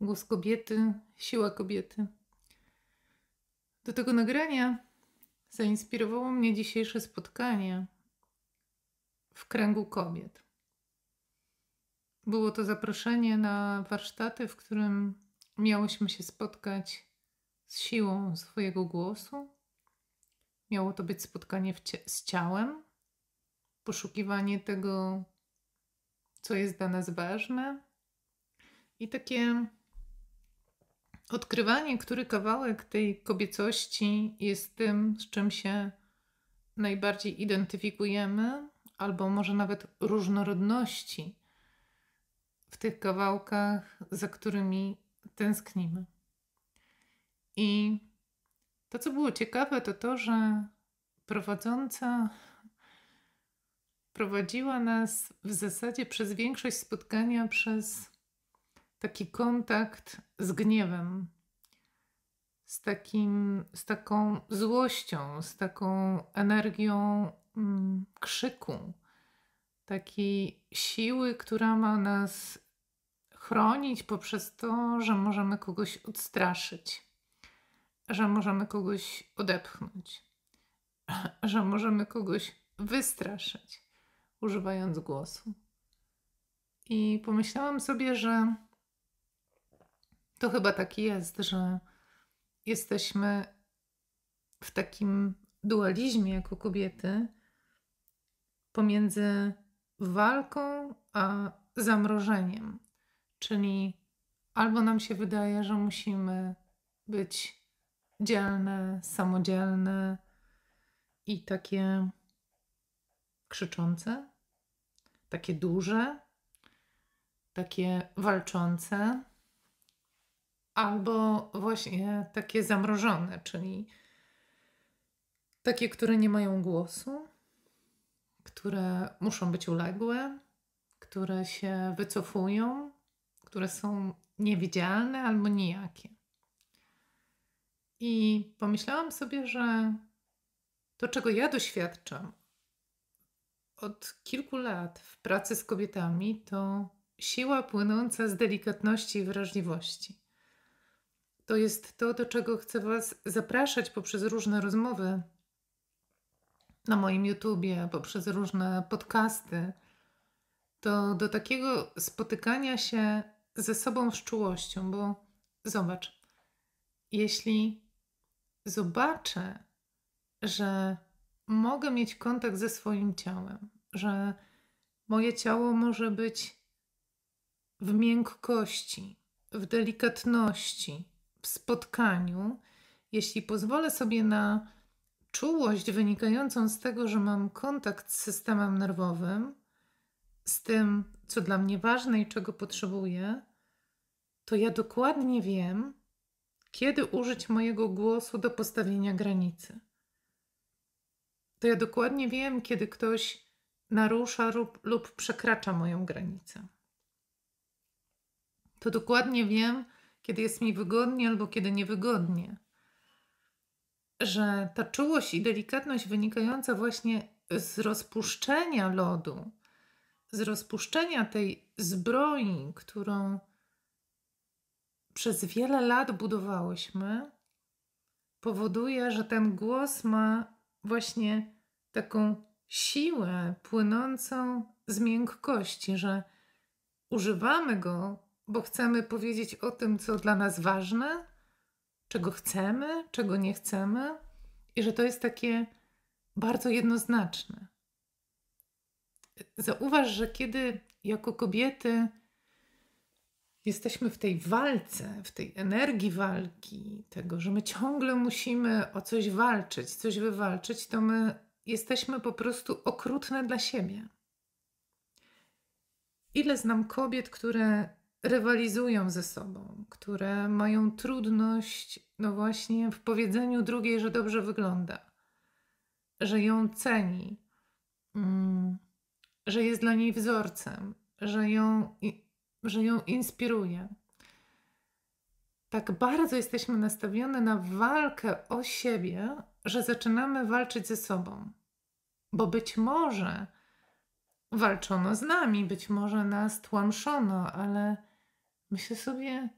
Głos kobiety, siła kobiety. Do tego nagrania zainspirowało mnie dzisiejsze spotkanie w kręgu kobiet. Było to zaproszenie na warsztaty, w którym miałyśmy się spotkać z siłą swojego głosu. Miało to być spotkanie z ciałem, poszukiwanie tego, co jest dla nas ważne i takie odkrywanie, który kawałek tej kobiecości jest tym, z czym się najbardziej identyfikujemy, albo może nawet różnorodności w tych kawałkach, za którymi tęsknimy. I to, co było ciekawe, to to, że prowadząca prowadziła nas w zasadzie przez większość spotkania przez taki kontakt z gniewem, z, takim, z taką złością, z taką energią mm, krzyku, takiej siły, która ma nas chronić poprzez to, że możemy kogoś odstraszyć, że możemy kogoś odepchnąć, że możemy kogoś wystraszyć, używając głosu. I pomyślałam sobie, że to chyba tak jest, że jesteśmy w takim dualizmie jako kobiety pomiędzy walką a zamrożeniem. Czyli albo nam się wydaje, że musimy być dzielne, samodzielne i takie krzyczące, takie duże, takie walczące albo właśnie takie zamrożone, czyli takie, które nie mają głosu, które muszą być uległe, które się wycofują, które są niewidzialne albo nijakie. I pomyślałam sobie, że to, czego ja doświadczam od kilku lat w pracy z kobietami, to siła płynąca z delikatności i wrażliwości to jest to, do czego chcę Was zapraszać poprzez różne rozmowy na moim YouTubie, poprzez różne podcasty. To do takiego spotykania się ze sobą z czułością, bo zobacz, jeśli zobaczę, że mogę mieć kontakt ze swoim ciałem, że moje ciało może być w miękkości, w delikatności, spotkaniu, jeśli pozwolę sobie na czułość wynikającą z tego, że mam kontakt z systemem nerwowym, z tym, co dla mnie ważne i czego potrzebuję, to ja dokładnie wiem, kiedy użyć mojego głosu do postawienia granicy. To ja dokładnie wiem, kiedy ktoś narusza lub, lub przekracza moją granicę. To dokładnie wiem, kiedy jest mi wygodnie albo kiedy niewygodnie. Że ta czułość i delikatność wynikająca właśnie z rozpuszczenia lodu, z rozpuszczenia tej zbroi, którą przez wiele lat budowałyśmy, powoduje, że ten głos ma właśnie taką siłę płynącą z miękkości, że używamy go bo chcemy powiedzieć o tym, co dla nas ważne, czego chcemy, czego nie chcemy, i że to jest takie bardzo jednoznaczne. Zauważ, że kiedy jako kobiety jesteśmy w tej walce, w tej energii walki, tego, że my ciągle musimy o coś walczyć, coś wywalczyć, to my jesteśmy po prostu okrutne dla siebie. Ile znam kobiet, które rywalizują ze sobą, które mają trudność, no właśnie, w powiedzeniu drugiej, że dobrze wygląda, że ją ceni, mm, że jest dla niej wzorcem, że ją, że ją inspiruje. Tak bardzo jesteśmy nastawione na walkę o siebie, że zaczynamy walczyć ze sobą. Bo być może walczono z nami, być może nas tłamszono, ale Myślę sobie,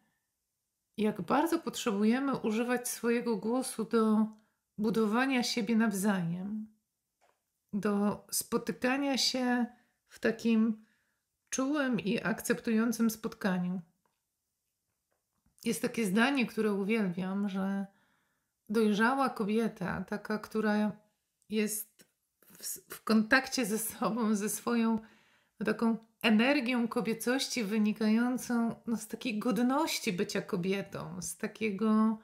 jak bardzo potrzebujemy używać swojego głosu do budowania siebie nawzajem, do spotykania się w takim czułym i akceptującym spotkaniu. Jest takie zdanie, które uwielbiam, że dojrzała kobieta, taka, która jest w, w kontakcie ze sobą, ze swoją taką energią kobiecości wynikającą no, z takiej godności bycia kobietą, z takiego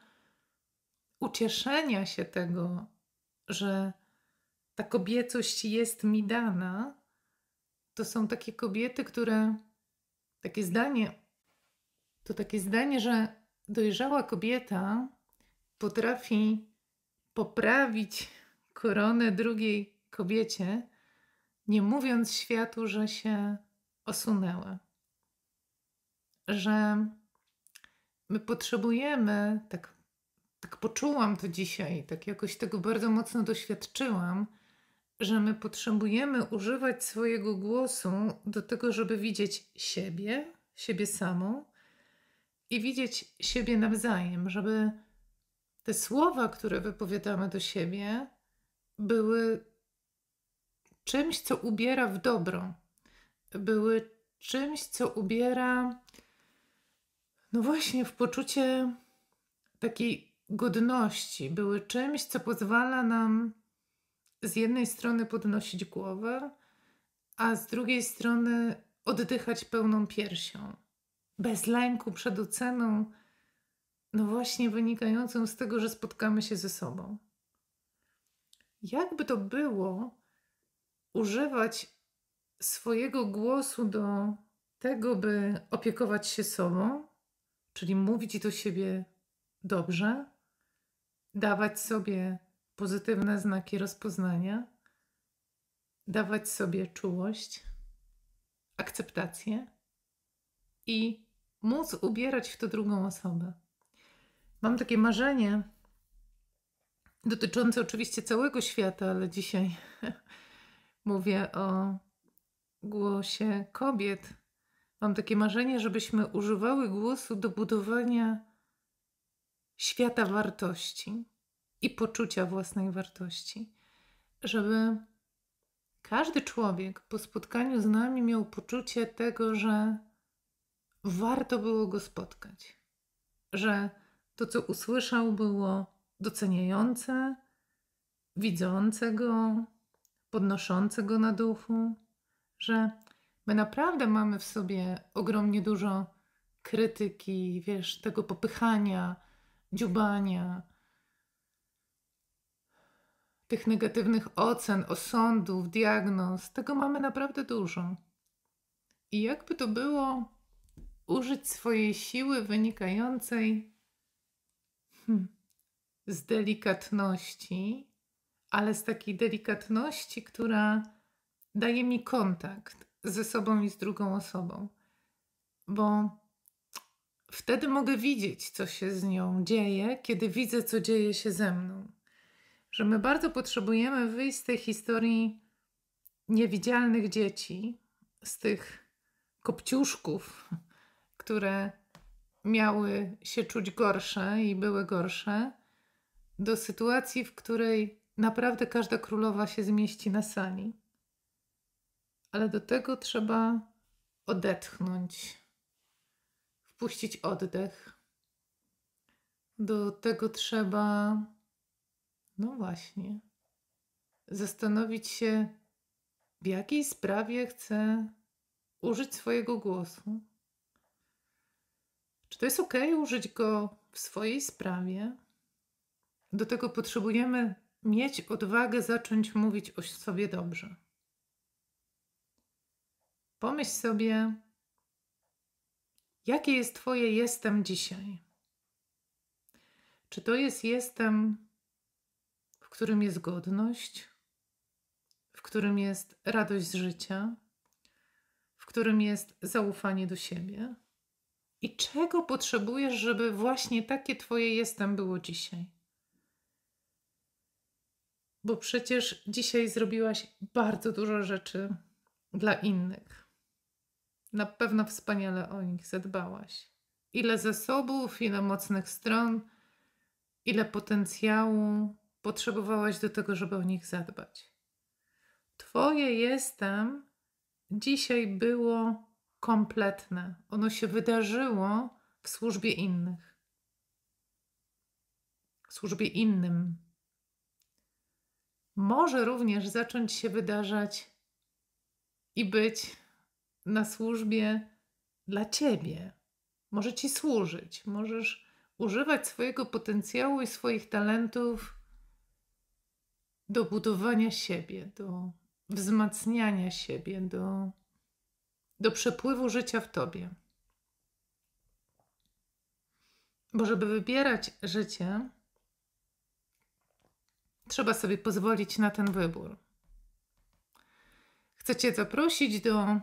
ucieszenia się tego, że ta kobiecość jest mi dana, to są takie kobiety, które takie zdanie, to takie zdanie, że dojrzała kobieta potrafi poprawić koronę drugiej kobiecie, nie mówiąc światu, że się osunęły. Że my potrzebujemy, tak, tak poczułam to dzisiaj, tak jakoś tego bardzo mocno doświadczyłam, że my potrzebujemy używać swojego głosu do tego, żeby widzieć siebie, siebie samą i widzieć siebie nawzajem, żeby te słowa, które wypowiadamy do siebie, były czymś, co ubiera w dobro, były czymś, co ubiera, no właśnie, w poczucie takiej godności, były czymś, co pozwala nam z jednej strony podnosić głowę, a z drugiej strony oddychać pełną piersią, bez lęku przed oceną, no właśnie wynikającą z tego, że spotkamy się ze sobą. Jakby to było używać swojego głosu do tego, by opiekować się sobą, czyli mówić do siebie dobrze, dawać sobie pozytywne znaki rozpoznania, dawać sobie czułość, akceptację i móc ubierać w to drugą osobę. Mam takie marzenie dotyczące oczywiście całego świata, ale dzisiaj mówię o głosie kobiet. Mam takie marzenie, żebyśmy używały głosu do budowania świata wartości i poczucia własnej wartości. Żeby każdy człowiek po spotkaniu z nami miał poczucie tego, że warto było go spotkać, że to, co usłyszał, było doceniające, widzące go, podnoszące go na duchu, że my naprawdę mamy w sobie ogromnie dużo krytyki, wiesz, tego popychania, dziubania, tych negatywnych ocen, osądów, diagnoz. Tego mamy naprawdę dużo. I jakby to było użyć swojej siły wynikającej hmm, z delikatności, ale z takiej delikatności, która daje mi kontakt ze sobą i z drugą osobą, bo wtedy mogę widzieć, co się z nią dzieje, kiedy widzę, co dzieje się ze mną. Że my bardzo potrzebujemy wyjść z tej historii niewidzialnych dzieci, z tych kopciuszków, które miały się czuć gorsze i były gorsze, do sytuacji, w której naprawdę każda królowa się zmieści na sali ale do tego trzeba odetchnąć, wpuścić oddech. Do tego trzeba, no właśnie, zastanowić się, w jakiej sprawie chcę użyć swojego głosu. Czy to jest ok użyć go w swojej sprawie? Do tego potrzebujemy mieć odwagę zacząć mówić o sobie dobrze. Pomyśl sobie, jakie jest Twoje jestem dzisiaj. Czy to jest jestem, w którym jest godność, w którym jest radość z życia, w którym jest zaufanie do siebie? I czego potrzebujesz, żeby właśnie takie Twoje jestem było dzisiaj? Bo przecież dzisiaj zrobiłaś bardzo dużo rzeczy dla innych. Na pewno wspaniale o nich zadbałaś. ile zasobów, ile mocnych stron, ile potencjału potrzebowałaś do tego, żeby o nich zadbać. Twoje jestem dzisiaj było kompletne. Ono się wydarzyło w służbie innych. W służbie innym. Może również zacząć się wydarzać i być na służbie dla ciebie. Może ci służyć. Możesz używać swojego potencjału i swoich talentów do budowania siebie, do wzmacniania siebie, do, do przepływu życia w tobie. Bo żeby wybierać życie, trzeba sobie pozwolić na ten wybór. Chcę Cię zaprosić do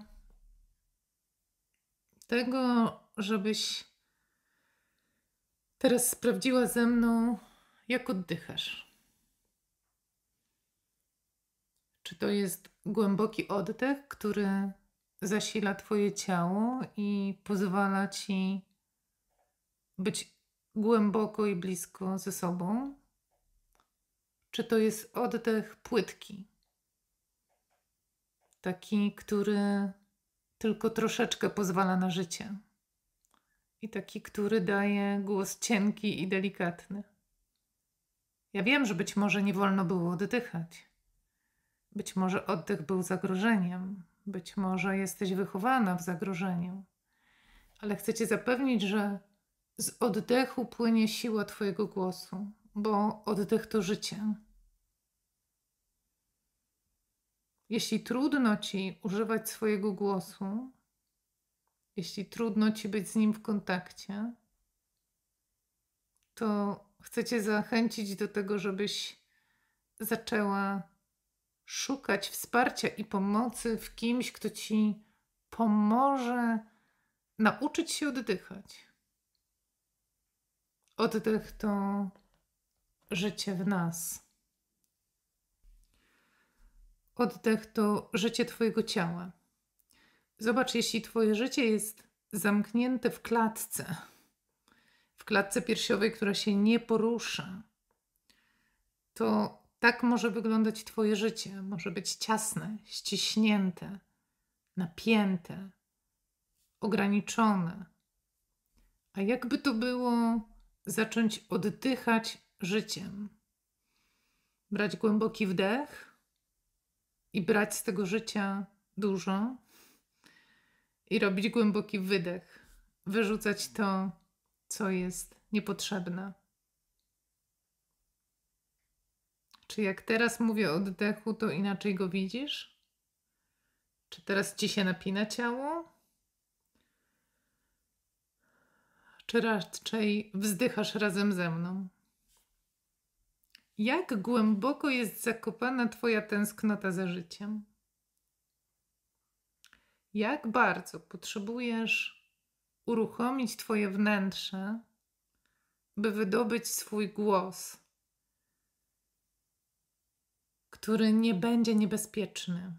tego, żebyś teraz sprawdziła ze mną, jak oddychasz. Czy to jest głęboki oddech, który zasila Twoje ciało i pozwala Ci być głęboko i blisko ze sobą? Czy to jest oddech płytki? Taki, który tylko troszeczkę pozwala na życie. I taki, który daje głos cienki i delikatny. Ja wiem, że być może nie wolno było oddychać. Być może oddech był zagrożeniem. Być może jesteś wychowana w zagrożeniu. Ale chcę Cię zapewnić, że z oddechu płynie siła Twojego głosu, bo oddech to życie. Jeśli trudno ci używać swojego głosu, jeśli trudno ci być z nim w kontakcie, to chcę cię zachęcić do tego, żebyś zaczęła szukać wsparcia i pomocy w kimś, kto ci pomoże nauczyć się oddychać. Oddech to życie w nas. Oddech to życie Twojego ciała. Zobacz, jeśli Twoje życie jest zamknięte w klatce, w klatce piersiowej, która się nie porusza, to tak może wyglądać Twoje życie. Może być ciasne, ściśnięte, napięte, ograniczone. A jakby to było zacząć oddychać życiem? Brać głęboki wdech i brać z tego życia dużo i robić głęboki wydech, wyrzucać to, co jest niepotrzebne. Czy jak teraz mówię o oddechu, to inaczej go widzisz? Czy teraz ci się napina ciało? Czy raczej wzdychasz razem ze mną? Jak głęboko jest zakopana Twoja tęsknota za życiem? Jak bardzo potrzebujesz uruchomić Twoje wnętrze, by wydobyć swój głos, który nie będzie niebezpieczny,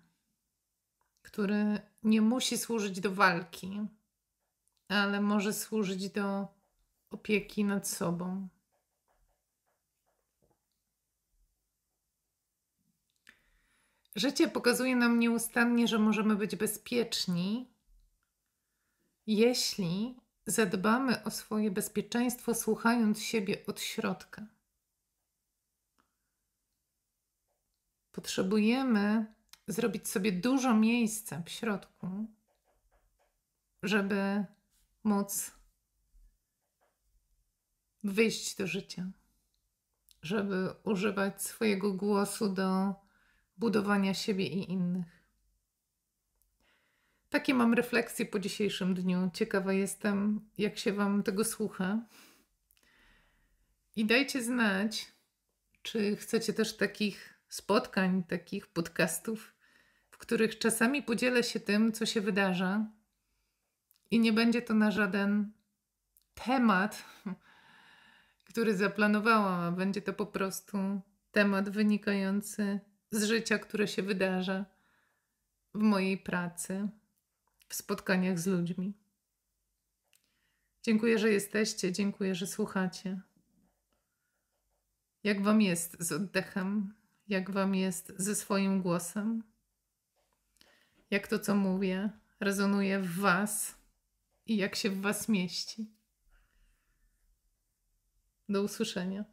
który nie musi służyć do walki, ale może służyć do opieki nad sobą. Życie pokazuje nam nieustannie, że możemy być bezpieczni, jeśli zadbamy o swoje bezpieczeństwo, słuchając siebie od środka. Potrzebujemy zrobić sobie dużo miejsca w środku, żeby móc wyjść do życia, żeby używać swojego głosu do budowania siebie i innych. Takie mam refleksje po dzisiejszym dniu. Ciekawa jestem, jak się Wam tego słucha. I dajcie znać, czy chcecie też takich spotkań, takich podcastów, w których czasami podzielę się tym, co się wydarza, i nie będzie to na żaden temat, który zaplanowałam, a będzie to po prostu temat wynikający z życia, które się wydarza w mojej pracy, w spotkaniach z ludźmi. Dziękuję, że jesteście, dziękuję, że słuchacie. Jak Wam jest z oddechem? Jak Wam jest ze swoim głosem? Jak to, co mówię, rezonuje w Was i jak się w Was mieści? Do usłyszenia.